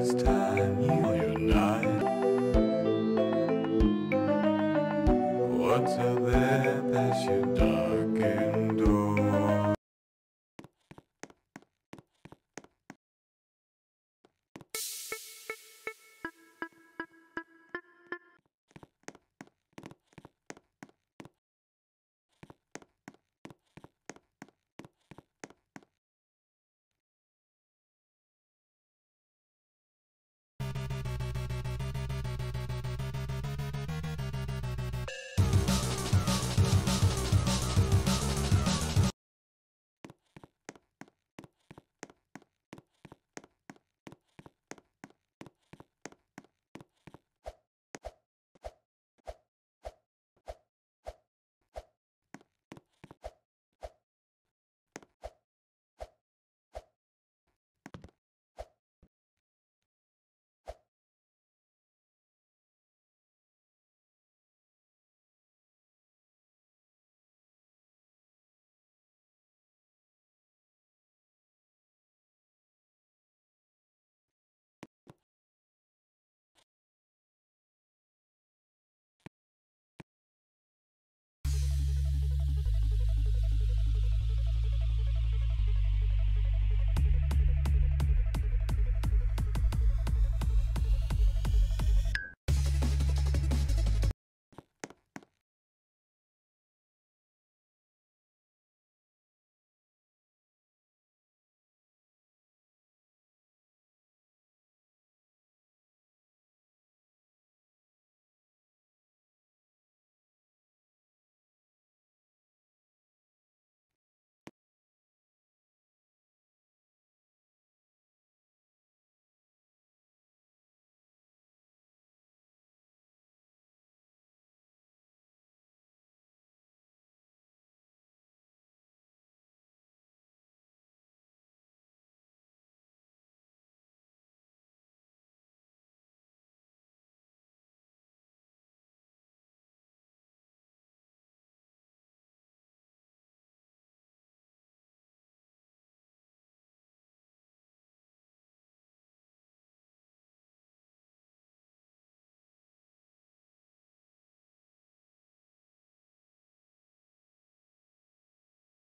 last time.